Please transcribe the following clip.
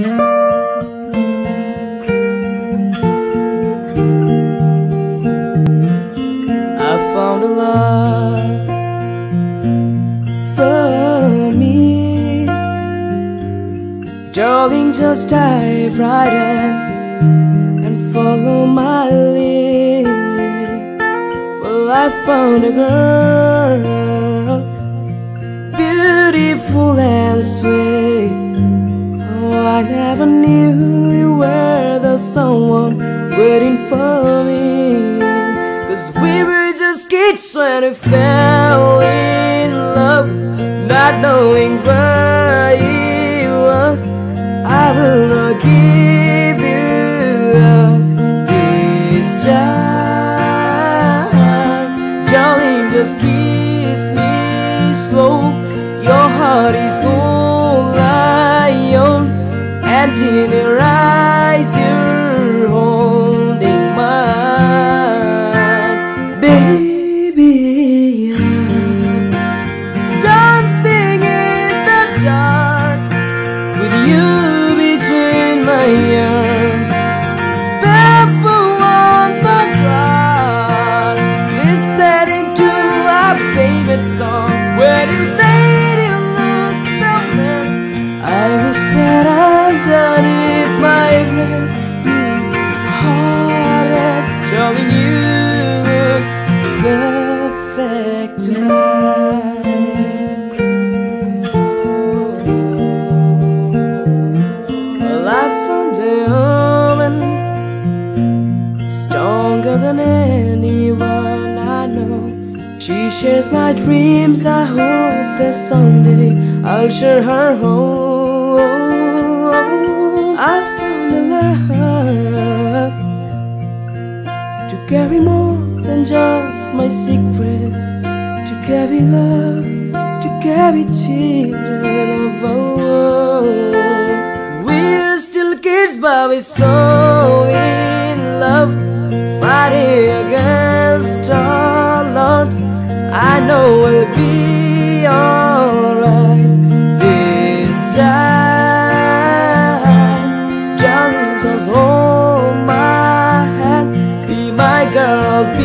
I found a love for me. Darling, just dive right in and follow my lead. Well, I found a girl, someone waiting for me. Cause we were just kids when we fell in love, not knowing where it was. I will not give you up this time. Darling, just kiss me slow. Your heart is all I own, and in your eyes with you between my arms, barefoot on the ground, listening to our favorite song. When you say you look a mess, I whispered underneath my breath, you hearted, telling you look perfect tonight. Shares my dreams. I hope that someday I'll share her home. I found a love to carry more than just my secrets, to carry love, to carry children of our. We're still kids, but we're so in girl,